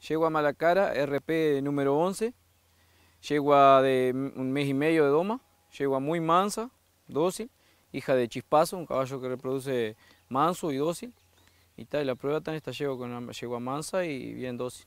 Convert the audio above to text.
Yegua Malacara, RP número 11. Yegua de un mes y medio de doma. Yegua muy mansa, dócil. Hija de Chispazo, un caballo que reproduce manso y dócil. Y tal, la prueba está yegua con la yegua mansa y bien dócil.